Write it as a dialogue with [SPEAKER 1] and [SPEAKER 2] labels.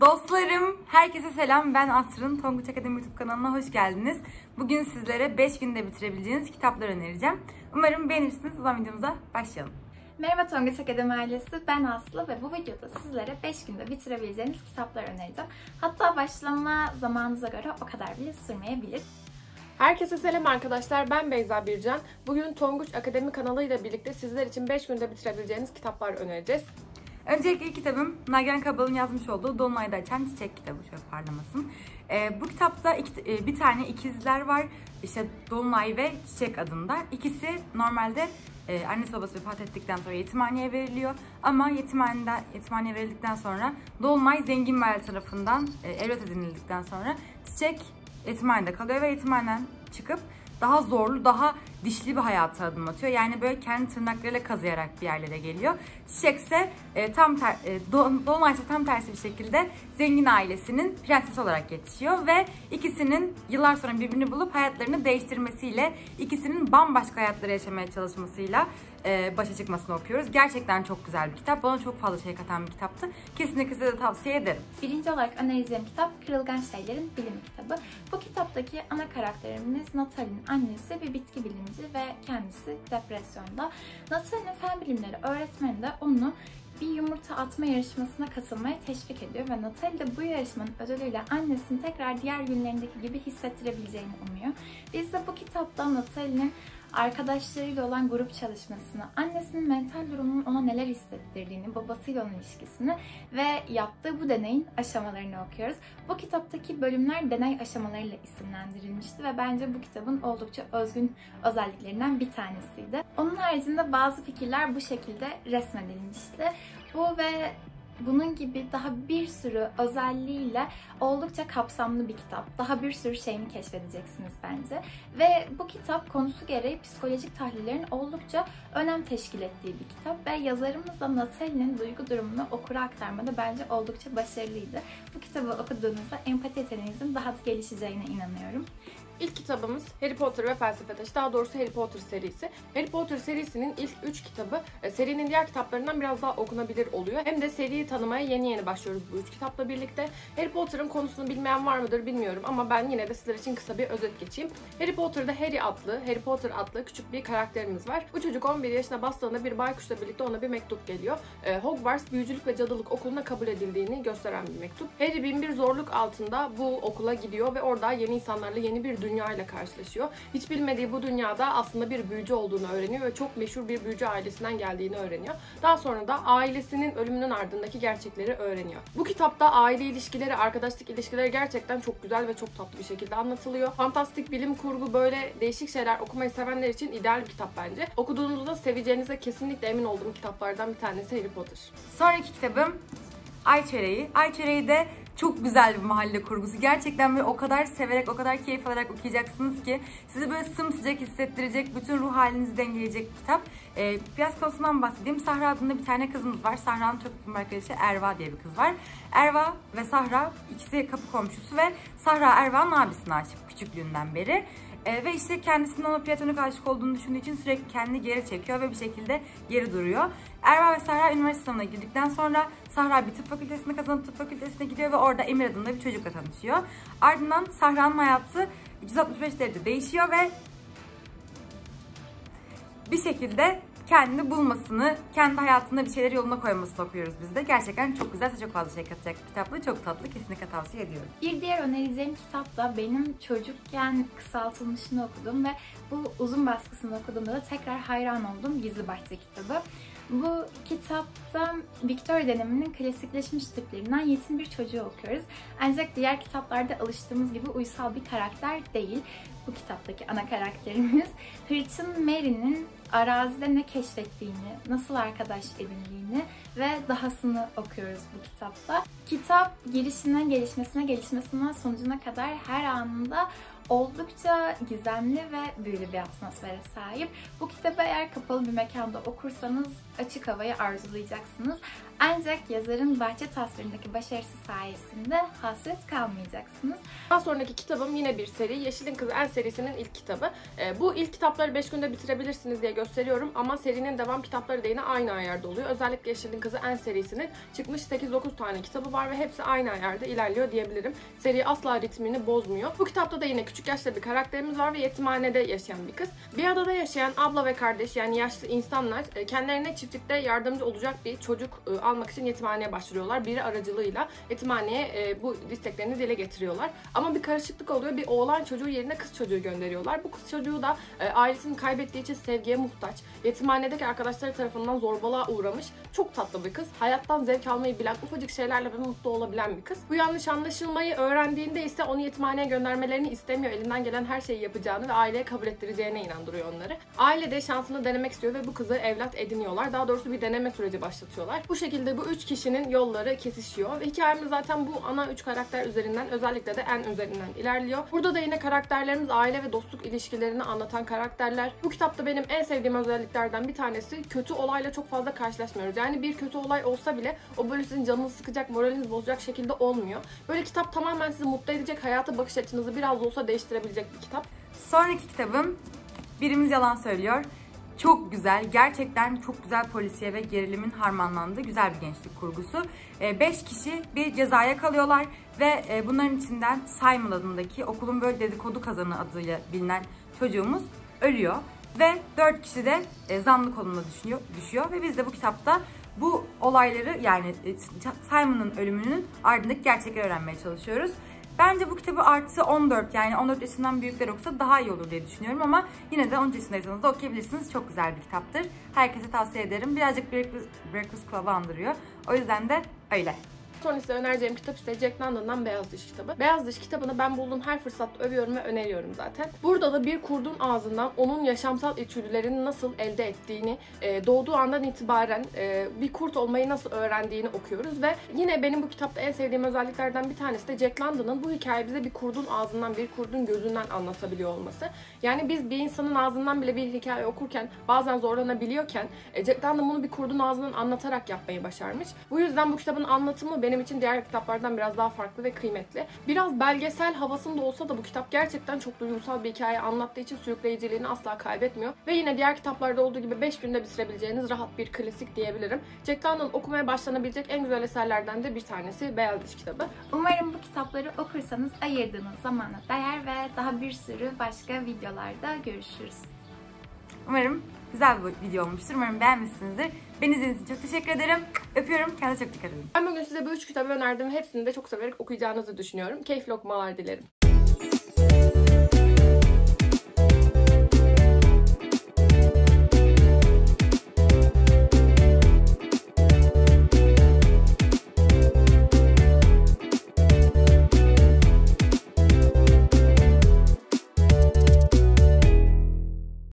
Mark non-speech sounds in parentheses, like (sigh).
[SPEAKER 1] Dostlarım, herkese selam. Ben Asrın. Tonguç Akademi YouTube kanalına hoş geldiniz. Bugün sizlere 5 günde bitirebileceğiniz kitaplar önereceğim. Umarım beğenirsiniz. O zaman videomuza başlayalım.
[SPEAKER 2] Merhaba Tonguç Akademi ailesi, ben Aslı ve bu videoda sizlere 5 günde bitirebileceğiniz kitaplar önereceğim. Hatta başlama zamanınıza göre o kadar bile sürmeyebilir.
[SPEAKER 3] Herkese selam arkadaşlar. Ben Beyza Bircan. Bugün Tonguç Akademi kanalıyla birlikte sizler için 5 günde bitirebileceğiniz kitaplar önereceğiz.
[SPEAKER 1] Öncelikle ilk kitabım Nagihan Kabal'ın yazmış olduğu Dolunay'da Açan Çiçek kitabı. Şöyle parlamasın. Ee, bu kitapta iki, e, bir tane ikizler var. İşte Dolunay ve Çiçek adında. İkisi normalde e, annesi babası vefat ettikten sonra yetimhaneye veriliyor. Ama yetimhaneden, yetimhaneye verildikten sonra Dolunay zengin bir aile tarafından e, evlat edinildikten sonra Çiçek yetimhanede kalıyor ve yetimhaneden çıkıp daha zorlu, daha dişli bir hayata adım atıyor. Yani böyle kendi tırnaklarıyla kazıyarak bir yerlere geliyor. Çiçek ise e, tam ter, e, Doğ- Dolunay ise tam tersi bir şekilde zengin ailesinin prensesi olarak yetişiyor ve ikisinin yıllar sonra birbirini bulup hayatlarını değiştirmesiyle, ikisinin bambaşka hayatları yaşamaya çalışmasıyla e, başa çıkmasını okuyoruz. Gerçekten çok güzel bir kitap. Bana çok fazla şey katan bir kitaptı. Kesinlikle size de tavsiye ederim.
[SPEAKER 2] Birinci olarak önereceğim kitap Kırılgan Şeylerin Bilimi kitabı. Bu kitaptaki ana karakterimiz Natalie'nin annesi bir bitki bilimci ve kendisi depresyonda. Natalie'nin fen bilimleri öğretmeni de onu bir yumurta atma yarışmasına katılmaya teşvik ediyor ve Natalie de bu yarışmanın ödülüyle annesini tekrar diğer günlerindeki gibi hissettirebileceğini umuyor. Biz de bu kitapta Natalie'nin arkadaşlarıyla olan grup çalışmasını, annesinin mental durumunun ona neler hissettirdiğini, babasıyla olan ilişkisini ve yaptığı bu deneyin aşamalarını okuyoruz. Bu kitaptaki bölümler deney aşamalarıyla isimlendirilmişti ve bence bu kitabın oldukça özgün özelliklerinden bir tanesiydi. Onun haricinde bazı fikirler bu şekilde resmedilmişti. Bu ve bunun gibi daha bir sürü özelliğiyle oldukça kapsamlı bir kitap. Daha bir sürü şeyini keşfedeceksiniz bence. Ve bu kitap konusu gereği psikolojik tahlillerin oldukça önem teşkil ettiği bir kitap. Ve yazarımız da Natalie'nin duygu durumunu okura aktarmada bence oldukça başarılıydı. Bu kitabı okuduğunuzda empati yeteneğinizin daha da gelişeceğine inanıyorum.
[SPEAKER 3] İlk kitabımız Harry Potter ve Felsefe Taşı. Daha doğrusu Harry Potter serisi. Harry Potter serisinin ilk 3 kitabı e, serinin diğer kitaplarından biraz daha okunabilir oluyor. Hem de seriyi tanımaya yeni yeni başlıyoruz bu 3 kitapla birlikte. Harry Potter'ın konusunu bilmeyen var mıdır bilmiyorum ama ben yine de sizler için kısa bir özet geçeyim. Harry Potter'da Harry adlı, Harry Potter adlı küçük bir karakterimiz var. Bu çocuk 11 yaşına bastığında bir baykuşla birlikte ona bir mektup geliyor. E, Hogwarts Büyücülük ve Cadılık Okulu'na kabul edildiğini gösteren bir mektup. Harry bin bir zorluk altında bu okula gidiyor ve orada yeni insanlarla yeni bir dünya ile karşılaşıyor. Hiç bilmediği bu dünyada aslında bir büyücü olduğunu öğreniyor ve çok meşhur bir büyücü ailesinden geldiğini öğreniyor. Daha sonra da ailesinin ölümünün ardındaki gerçekleri öğreniyor. Bu kitapta aile ilişkileri, arkadaşlık ilişkileri gerçekten çok güzel ve çok tatlı bir şekilde anlatılıyor. Fantastik bilim kurgu böyle değişik şeyler okumayı sevenler için ideal bir kitap bence. Okuduğunuzda seveceğinize kesinlikle emin olduğum kitaplardan bir tanesi Harry Potter.
[SPEAKER 1] Sonraki kitabım Ay Çöreği. Ay Çöreği de çok güzel bir mahalle kurgusu. Gerçekten böyle o kadar severek, o kadar keyif alarak okuyacaksınız ki sizi böyle sımsıcak hissettirecek, bütün ruh halinizi dengeleyecek bir kitap. Ee, biraz konusundan bahsedeyim. Sahra adında bir tane kızımız var. Sahra'nın çok yakın arkadaşı Erva diye bir kız var. Erva ve Sahra ikisi kapı komşusu ve Sahra Erva'nın abisine aşık küçüklüğünden beri. Ee, ve işte kendisinin ona platonik aşık olduğunu düşündüğü için sürekli kendini geri çekiyor ve bir şekilde geri duruyor. Erva ve Sahra üniversite sınavına girdikten sonra Sahra bir tıp fakültesini kazanıp tıp fakültesine gidiyor ve orada Emir adında bir çocukla tanışıyor. Ardından Sahra'nın hayatı 365 derece değişiyor ve bir şekilde kendini bulmasını, kendi hayatında bir şeyler yoluna koymasını okuyoruz biz de. Gerçekten çok güzel, çok fazla şey katacak bir kitaplı, çok tatlı. Kesinlikle tavsiye ediyorum.
[SPEAKER 2] Bir diğer önereceğim kitap da benim çocukken kısaltılmışını okudum ve bu uzun baskısını okuduğumda da tekrar hayran oldum Gizli Bahçe kitabı. Bu kitapta Victoria döneminin klasikleşmiş tiplerinden yetim bir çocuğu okuyoruz. Ancak diğer kitaplarda alıştığımız gibi uysal bir karakter değil. Bu kitaptaki ana karakterimiz (laughs) Hırçın Mary'nin arazide ne keşfettiğini, nasıl arkadaş edindiğini ve dahasını okuyoruz bu kitapta. Kitap girişinden gelişmesine, gelişmesinden sonucuna kadar her anında oldukça gizemli ve büyülü bir atmosfere sahip. Bu kitabı eğer kapalı bir mekanda okursanız açık havayı arzulayacaksınız. Ancak yazarın bahçe tasvirindeki başarısı sayesinde hasret kalmayacaksınız.
[SPEAKER 3] Daha sonraki kitabım yine bir seri. Yeşilin Kızı En serisinin ilk kitabı. Ee, bu ilk kitapları 5 günde bitirebilirsiniz diye gösteriyorum ama serinin devam kitapları da yine aynı ayarda oluyor. Özellikle Yeşilin Kızı En serisinin çıkmış 8-9 tane kitabı var ve hepsi aynı ayarda ilerliyor diyebilirim. Seri asla ritmini bozmuyor. Bu kitapta da yine küçük yaşta bir karakterimiz var ve yetimhanede yaşayan bir kız. Bir adada yaşayan abla ve kardeş yani yaşlı insanlar e, kendilerine çiftlikte yardımcı olacak bir çocuk e, almak için yetimhaneye başvuruyorlar. Biri aracılığıyla yetimhaneye e, bu isteklerini dile getiriyorlar. Ama bir karışıklık oluyor. Bir oğlan çocuğu yerine kız çocuğu gönderiyorlar. Bu kız çocuğu da ailesini kaybettiği için sevgiye muhtaç. Yetimhanedeki arkadaşları tarafından zorbalığa uğramış. Çok tatlı bir kız. Hayattan zevk almayı bilen, ufacık şeylerle mutlu olabilen bir kız. Bu yanlış anlaşılmayı öğrendiğinde ise onu yetimhaneye göndermelerini istemiyor. Elinden gelen her şeyi yapacağını ve aileye kabul ettireceğine inandırıyor onları. Aile de şansını denemek istiyor ve bu kızı evlat ediniyorlar. Daha doğrusu bir deneme süreci başlatıyorlar. Bu şekilde bu üç kişinin yolları kesişiyor ve hikayemiz zaten bu ana üç karakter üzerinden özellikle de en üzerinden ilerliyor. Burada da yine karakterlerimiz aile ve dostluk ilişkilerini anlatan karakterler. Bu kitapta benim en sevdiğim özelliklerden bir tanesi kötü olayla çok fazla karşılaşmıyoruz. Yani bir kötü olay olsa bile o böyle sizin canınızı sıkacak, moralinizi bozacak şekilde olmuyor. Böyle kitap tamamen sizi mutlu edecek, hayata bakış açınızı biraz da olsa değiştirebilecek bir kitap.
[SPEAKER 1] Sonraki kitabım Birimiz Yalan Söylüyor. Çok güzel, gerçekten çok güzel polisiye ve gerilimin harmanlandığı güzel bir gençlik kurgusu. 5 kişi bir cezaya kalıyorlar ve e, bunların içinden Simon adındaki okulun böyle dedikodu kazanı adıyla bilinen çocuğumuz ölüyor. Ve 4 kişi de e, zanlı konumuna düşüyor, düşüyor ve biz de bu kitapta bu olayları yani e, Simon'ın ölümünün ardındaki gerçekleri öğrenmeye çalışıyoruz. Bence bu kitabı artı 14 yani 14 yaşından büyükler okusa daha iyi olur diye düşünüyorum ama yine de 10 yaşındaysanız da okuyabilirsiniz. Çok güzel bir kitaptır. Herkese tavsiye ederim. Birazcık Breakfast, Breakfast Club'ı andırıyor. O yüzden de öyle.
[SPEAKER 3] Sonra size önereceğim kitap ise Jack London'dan Beyaz Diş kitabı. Beyaz Diş kitabını ben bulduğum her fırsatta övüyorum ve öneriyorum zaten. Burada da bir kurdun ağzından onun yaşamsal içgüdülerini nasıl elde ettiğini, e, doğduğu andan itibaren e, bir kurt olmayı nasıl öğrendiğini okuyoruz ve yine benim bu kitapta en sevdiğim özelliklerden bir tanesi de Jack London'ın bu hikaye bize bir kurdun ağzından, bir kurdun gözünden anlatabiliyor olması. Yani biz bir insanın ağzından bile bir hikaye okurken bazen zorlanabiliyorken e, Jack London bunu bir kurdun ağzından anlatarak yapmayı başarmış. Bu yüzden bu kitabın anlatımı benim için diğer kitaplardan biraz daha farklı ve kıymetli. Biraz belgesel havasında olsa da bu kitap gerçekten çok duygusal bir hikaye anlattığı için sürükleyiciliğini asla kaybetmiyor. Ve yine diğer kitaplarda olduğu gibi 5 günde bitirebileceğiniz rahat bir klasik diyebilirim. Jack London okumaya başlanabilecek en güzel eserlerden de bir tanesi Beyaz Diş kitabı.
[SPEAKER 2] Umarım bu kitapları okursanız ayırdığınız zamana değer ve daha bir sürü başka videolarda görüşürüz.
[SPEAKER 1] Umarım güzel bir video olmuştur. Umarım beğenmişsinizdir. Beni izlediğiniz için çok teşekkür ederim. Öpüyorum. Kendinize çok dikkat edin.
[SPEAKER 3] Ben bugün size bu üç kitabı önerdim. Hepsini de çok severek okuyacağınızı düşünüyorum. Keyifli okumalar dilerim.